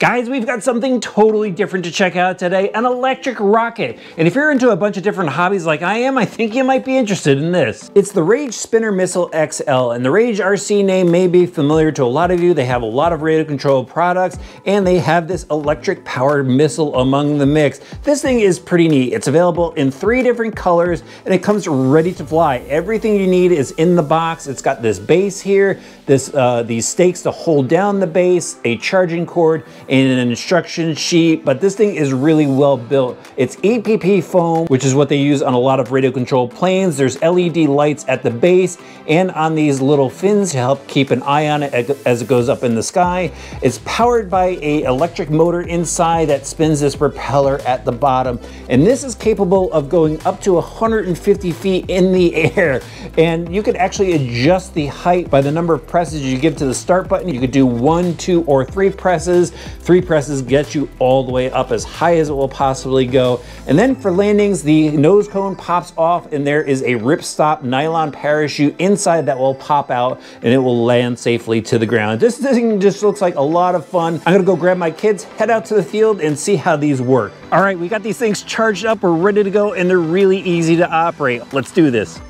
Guys, we've got something totally different to check out today, an electric rocket. And if you're into a bunch of different hobbies like I am, I think you might be interested in this. It's the Rage Spinner Missile XL, and the Rage RC name may be familiar to a lot of you. They have a lot of radio control products, and they have this electric powered missile among the mix. This thing is pretty neat. It's available in three different colors, and it comes ready to fly. Everything you need is in the box. It's got this base here, this uh, these stakes to hold down the base, a charging cord, an instruction sheet. But this thing is really well built. It's EPP foam, which is what they use on a lot of radio control planes. There's LED lights at the base and on these little fins to help keep an eye on it as it goes up in the sky. It's powered by a electric motor inside that spins this propeller at the bottom. And this is capable of going up to 150 feet in the air. And you can actually adjust the height by the number of presses you give to the start button. You could do one, two, or three presses. Three presses get you all the way up as high as it will possibly go. And then for landings, the nose cone pops off and there is a ripstop nylon parachute inside that will pop out and it will land safely to the ground. This thing just looks like a lot of fun. I'm gonna go grab my kids, head out to the field and see how these work. All right, we got these things charged up, we're ready to go and they're really easy to operate. Let's do this.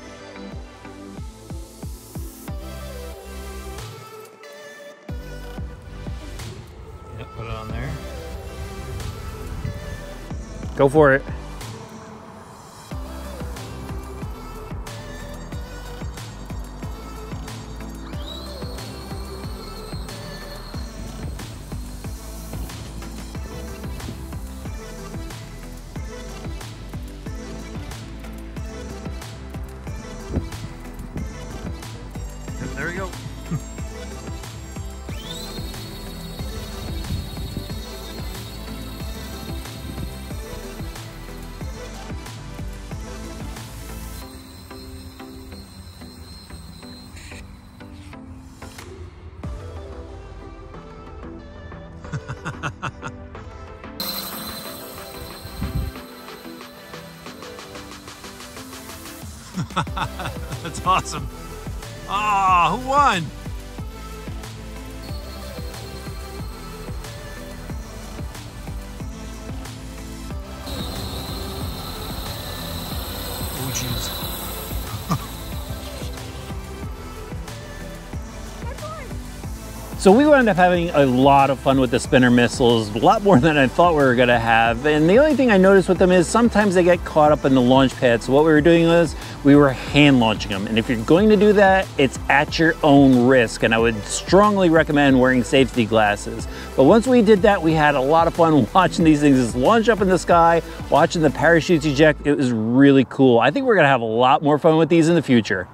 Go for it. That's awesome. Ah, oh, who won? Oh, jeez. So we wound up having a lot of fun with the spinner missiles, a lot more than I thought we were gonna have. And the only thing I noticed with them is sometimes they get caught up in the launch pad. So what we were doing was we were hand launching them. And if you're going to do that, it's at your own risk. And I would strongly recommend wearing safety glasses. But once we did that, we had a lot of fun watching these things just launch up in the sky, watching the parachutes eject. It was really cool. I think we're gonna have a lot more fun with these in the future.